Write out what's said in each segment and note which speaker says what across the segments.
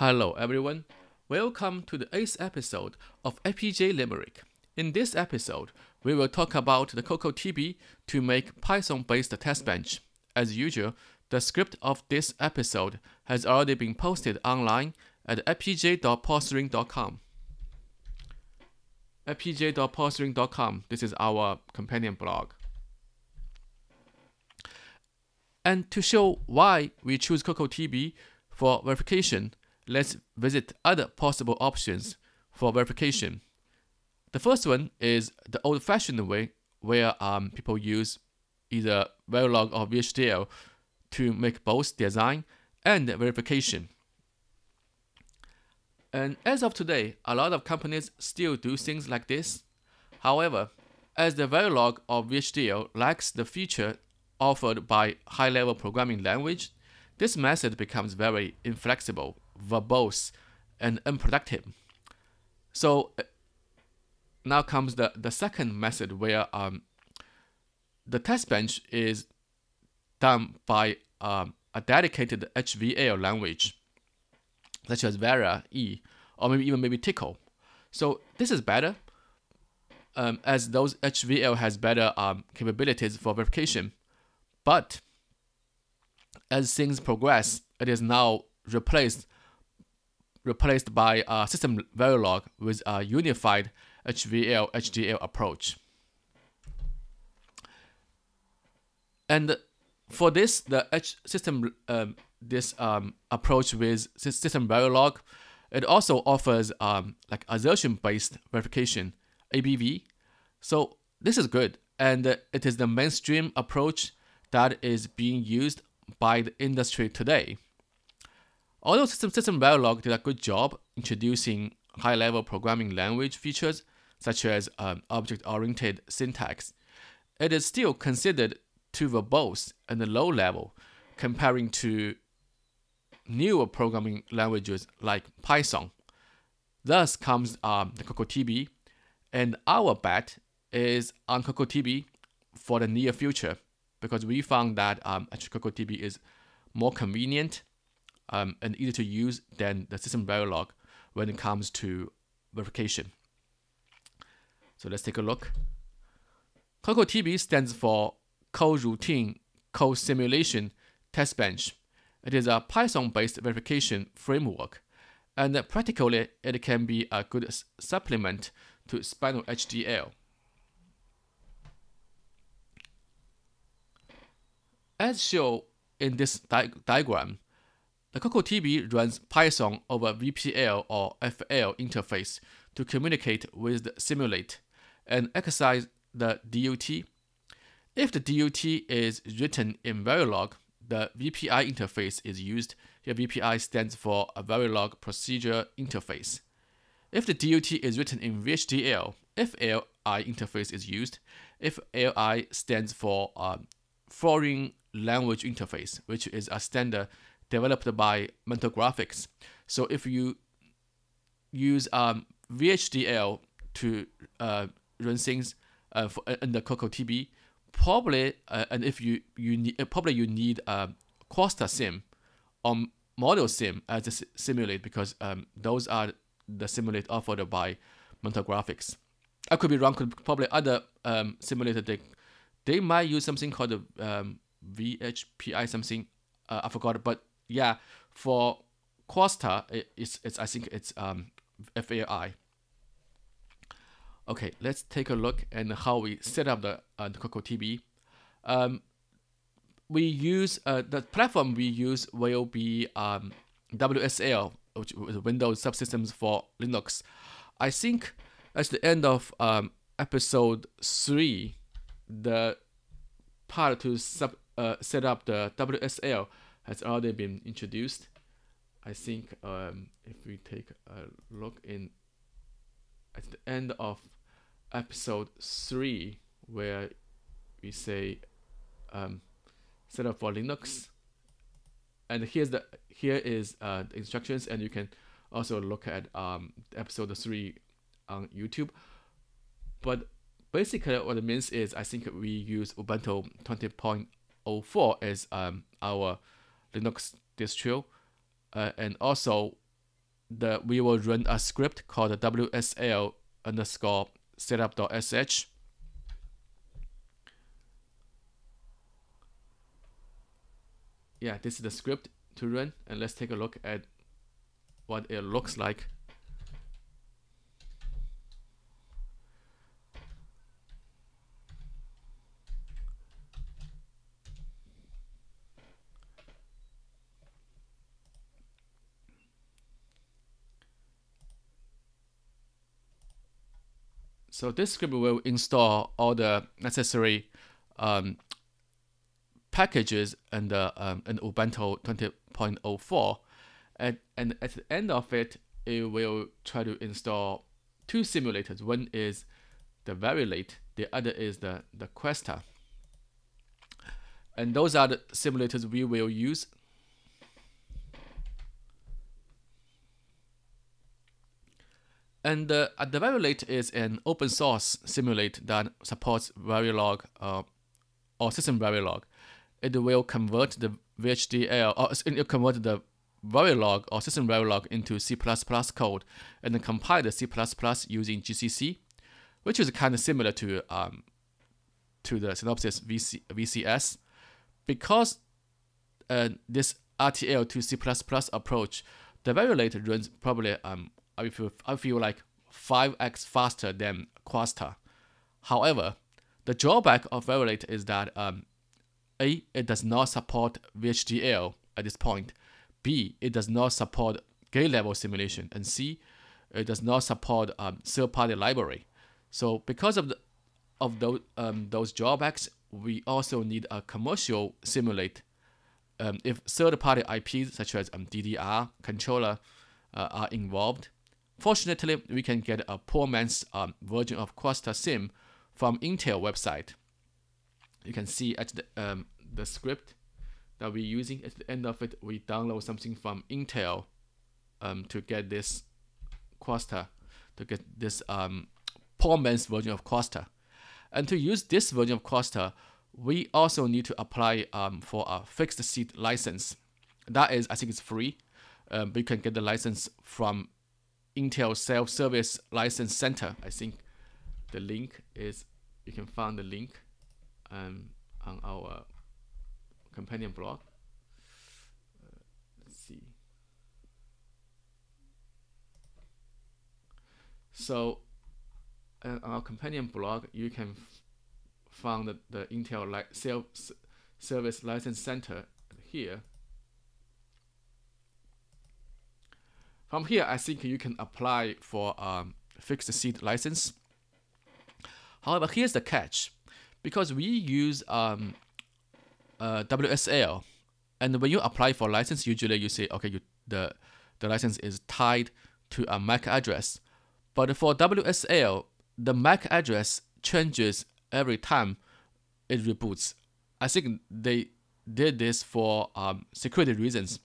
Speaker 1: Hello everyone, welcome to the eighth episode of FPGA Limerick. In this episode, we will talk about the cocotb to make Python-based test bench. As usual, the script of this episode has already been posted online at fpga.pulserain.com. fpga.pulserain.com, this is our companion blog. And to show why we choose cocotb for verification, let's visit other possible options for verification. The first one is the old-fashioned way, where um, people use either Verilog or VHDL to make both design and verification. And as of today, a lot of companies still do things like this. However, as the Verilog or VHDL lacks the feature offered by high-level programming language, this method becomes very inflexible, verbose, and unproductive. So uh, now comes the, the second method where um, the test bench is done by um, a dedicated HVL language, such as Vera E, or maybe even maybe Tcl. So this is better, um, as those HVL has better um, capabilities for verification. But as things progress, it is now replaced replaced by a system Verilog with a unified HVL HDL approach. And for this, the H system um, this um, approach with system Verilog, it also offers um, like assertion-based verification, ABV. So this is good, and it is the mainstream approach that is being used by the industry today. Although System, System Verilog did a good job introducing high-level programming language features such as um, object-oriented syntax, it is still considered too verbose and low level comparing to newer programming languages like Python. Thus comes um, the cocotb, and our bet is on cocotb for the near future because we found that um, cocotb is more convenient um, and easier to use than the system Verilog when it comes to verification. So let's take a look. CocoTB stands for Coroutine Co-simulation Test Bench. It is a Python-based verification framework, and practically it can be a good supplement to Spinal HDL. As shown in this di diagram, the cocotb runs Python over VPI or FL interface to communicate with the simulate and exercise the DUT. If the DUT is written in Verilog, the VPI interface is used. Here VPI stands for a Verilog Procedure Interface. If the DUT is written in VHDL, FLI interface is used. FLI stands for um, Foreign Language Interface, which is a standard developed by Mentor Graphics. So if you use um, VHDL to uh, run things uh, for, uh, in the cocotb, probably uh, and if you you need uh, probably you need uh, Questa sim or model sim as a simulate because um, those are the simulate offered by Mentor Graphics. I could be wrong. Could probably other um, simulator they they might use something called um, VHPI something. Uh, I forgot, but yeah, for it, it's, it's I think it's um, FAI. Okay, let's take a look and how we set up the, uh, the cocotb. Um, we use uh, the platform we use will be um, WSL, which is Windows Subsystems for Linux. I think at the end of um, episode three, the part to sub, uh, set up the WSL has already been introduced. I think um, if we take a look in at the end of episode three, where we say um, set up for Linux, and here's the here is uh, the instructions, and you can also look at um, episode three on YouTube. But basically, what it means is I think we use Ubuntu 20.04 as um, our Linux distro, uh, and also the we will run a script called wsl underscore setup.sh. Yeah, this is the script to run, and let's take a look at what it looks like. So this script will install all the necessary um, packages and uh, um, in Ubuntu 20.04 and, and at the end of it, it will try to install two simulators. One is the Verilator, the other is the, the Questa. And those are the simulators we will use And uh, the Verilator is an open source simulate that supports Verilog uh, or System Verilog. It will convert the VHDL or it will convert the Verilog or System Verilog into C++ code and then compile the C++ using GCC, which is kind of similar to um, to the Synopsys VC, VCS. Because uh, this RTL to C++ approach, the Verilator runs probably um, I feel I feel like 5x faster than Questa. However, the drawback of Verilator is that um, A, it does not support VHDL at this point. B, it does not support gate level simulation. And C, it does not support um, third-party library. So because of the of those um, those drawbacks, we also need a commercial simulate. Um, if third-party IPs such as um, DDR controller uh, are involved, Fortunately, we can get a poor man's um, version of Questa Sim from Intel website. You can see at the, um, the script that we're using at the end of it, we download something from Intel um, to get this Questa, to get this um, poor man's version of Questa. And to use this version of Questa, we also need to apply um, for a fixed seat license. That is, I think it's free. Um, but you can get the license from Intel Self-Service License Center. I think the link is you can find the link um, on our companion blog. Let's see. So uh, on our companion blog, you can find the, the Intel li Self-Service License Center here. From here, I think you can apply for um, fixed seat license. However, here's the catch. Because we use um, uh, WSL, and when you apply for license, usually you say, okay, you, the, the license is tied to a MAC address. But for WSL, the MAC address changes every time it reboots. I think they did this for um, security reasons.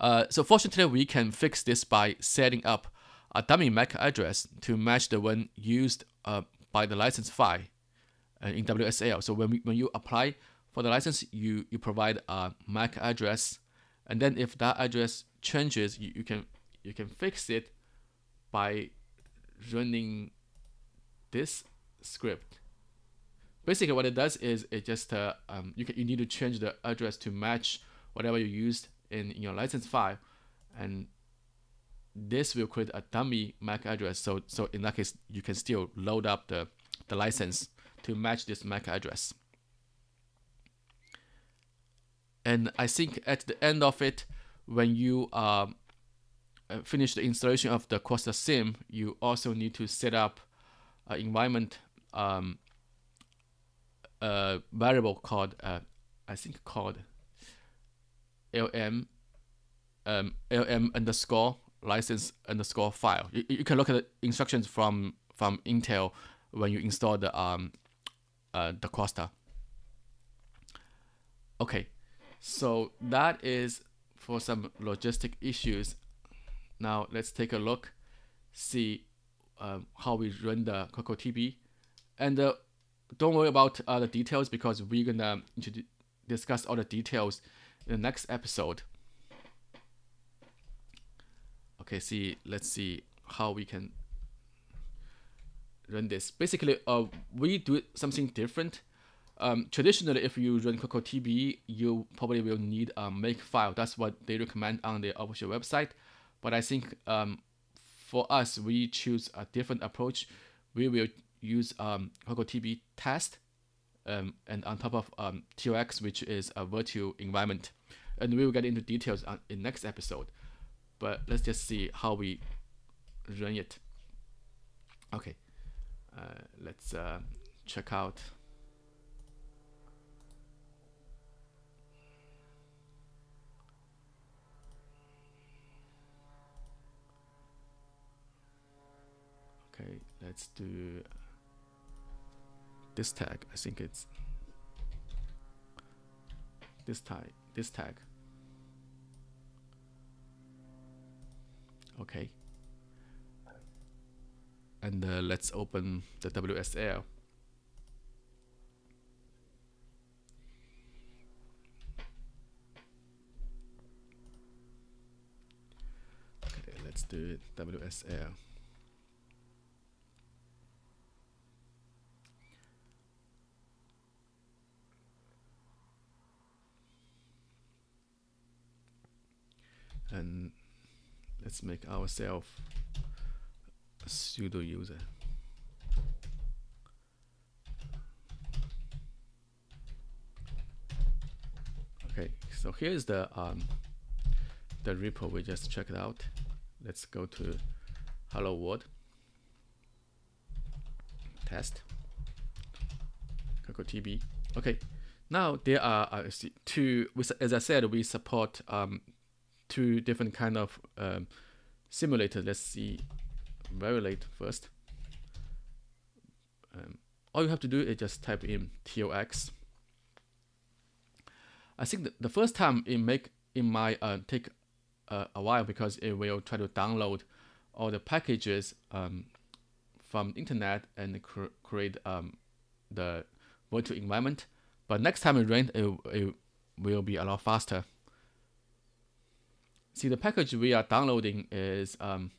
Speaker 1: Uh, so fortunately, we can fix this by setting up a dummy MAC address to match the one used uh, by the license file uh, in WSL. So when, we, when you apply for the license, you, you provide a MAC address, and then if that address changes, you, you can you can fix it by running this script. Basically, what it does is it just uh, um, you can you need to change the address to match whatever you used in, your license file and this will create a dummy MAC address. So, so in that case, you can still load up the, the license to match this MAC address. And I think at the end of it, when you uh, finish the installation of the Questa Sim, you also need to set up an environment um, variable called, uh, I think called lm um, lm underscore license underscore file. You, you can look at the instructions from from Intel when you install the um uh, the Questa. Okay, so that is for some logistic issues. Now let's take a look, see um, how we run the cocotb, and uh, don't worry about uh, the details because we're gonna discuss all the details in the next episode. okay see let's see how we can run this. Basically uh we do something different. Um, traditionally if you run cocotb you probably will need a make file. That's what they recommend on the official website. But I think um, for us we choose a different approach. We will use um, cocotb test um, and on top of um, tox which is a virtual environment. And we will get into details on, in next episode. But let's just see how we run it. Okay. Uh, let's uh, check out. Okay let's do this tag. I think it's this tag this tag. Okay. And uh, let's open the WSL okay let's do it. WSL and let's make ourselves a pseudo user. Okay so here's the um, the repo. We just checked out. Let's go to hello world. Test. Tb okay now there are uh, two as I said we support um, two different kind of um, simulator. Let's see Verilator first. Um, all you have to do is just type in TOX. I think the, first time it make it might uh, take uh, a while because it will try to download all the packages um, from internet and cr create um, the virtual environment. But next time it runs, it, it will be a lot faster. See, the package we are downloading is um,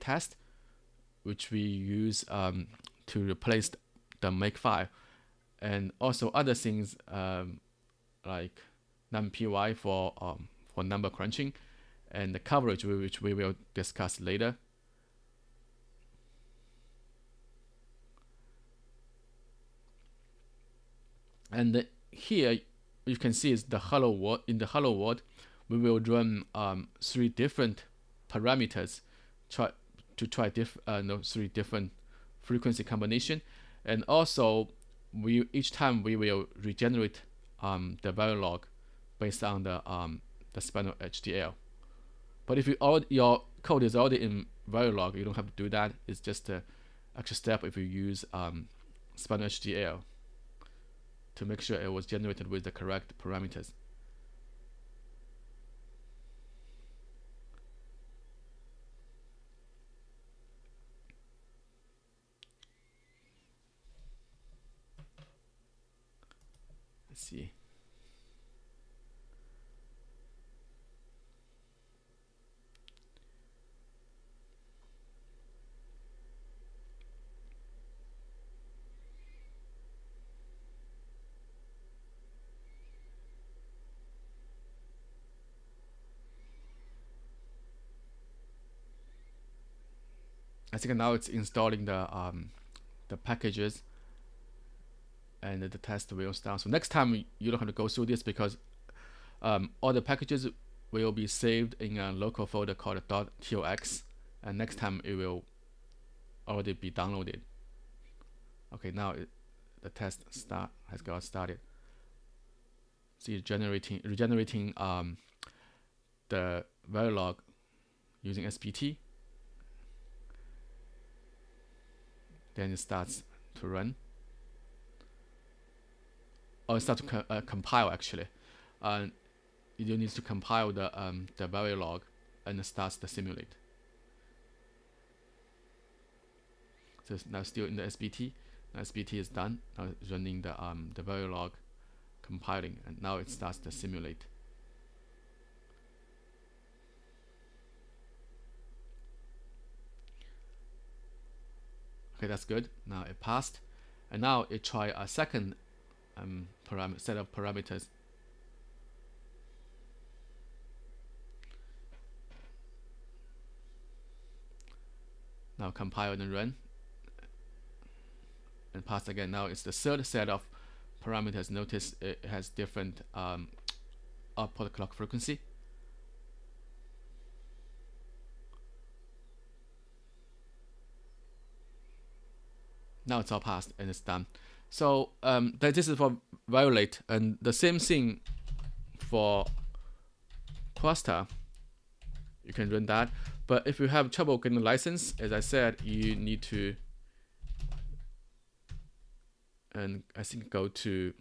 Speaker 1: test, which we use um, to replace the makefile, and also other things um, like numpy for um, for number crunching, and the coverage which we will discuss later. And here you can see is the hello world in the hello world we will run um, three different parameters try to try diff uh, no three different frequency combination. And also we each time we will regenerate um, the Verilog based on the um, the Spinal HDL but if you all your code is already in Verilog you don't have to do that. It's just a extra step if you use um, Spinal HDL to make sure it was generated with the correct parameters see. I think now it's installing the um, the packages and the test will start. So next time you don't have to go through this because um, all the packages will be saved in a local folder called .tox and next time it will already be downloaded. Okay, now it, the test start has got started. See generating regenerating um, the Verilog using SBT. Then it starts to run Oh, or start to co uh, compile actually. Uh, you need to compile the um, the Verilog and starts the simulate. So now still in the SBT. Now SBT is done. Now it's running the um the Verilog compiling and now it starts the simulate. Okay, that's good. Now it passed. And now it try a second um, param set of parameters. Now compile and run and pass again. Now it's the third set of parameters. Notice it has different um, output clock frequency. Now it's all passed and it's done. So um, that this is for Verilator and the same thing for Questa. You can run that. But if you have trouble getting a license, as I said, you need to and I think go to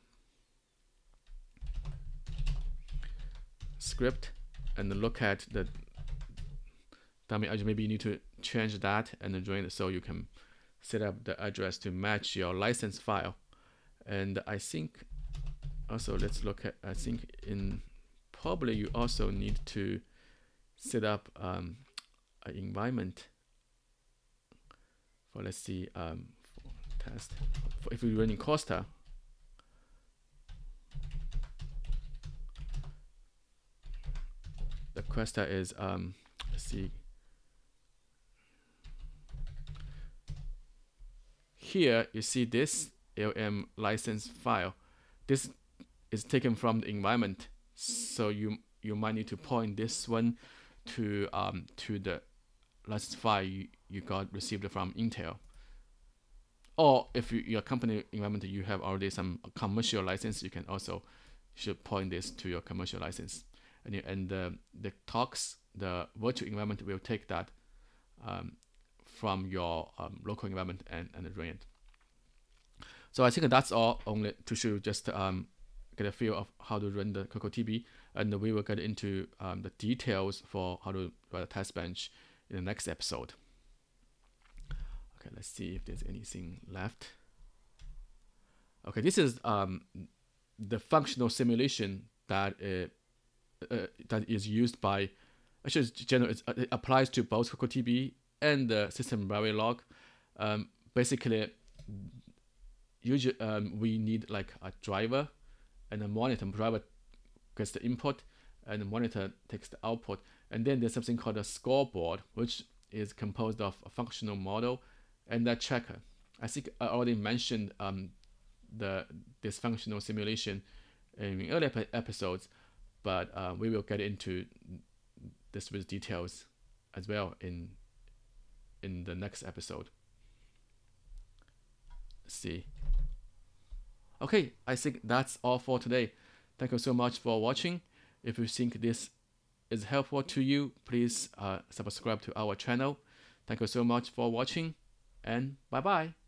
Speaker 1: script and look at the dummy address. Maybe you need to change that and join it so you can set up the address to match your license file. And I think also let's look at, I think in probably you also need to set up um, an environment for let's see um, for test for if you're running Questa the Questa is um, let's see here you see this LM license file. This is taken from the environment, so you you might need to point this one to um to the license file you, you got received from Intel. Or if you, your company environment you have already some commercial license, you can also should point this to your commercial license. And and the the tox the virtual environment will take that um, from your um, local environment and, and run it. So I think that's all only to show you just um, get a feel of how to run the cocotb and we will get into um, the details for how to write a test bench in the next episode. Okay, let's see if there's anything left. Okay, this is um, the functional simulation that uh, uh, that is used by actually general uh, it applies to both cocotb and the system Verilog. Um, basically, usually um, we need like a driver and a monitor. Driver gets the input and the monitor takes the output. And then there's something called a scoreboard, which is composed of a functional model and a checker. I think I already mentioned um, the this functional simulation in earlier episodes, but uh, we will get into this with details as well in in the next episode. See. Okay, I think that's all for today. Thank you so much for watching. If you think this is helpful to you, please uh, subscribe to our channel. Thank you so much for watching and bye bye.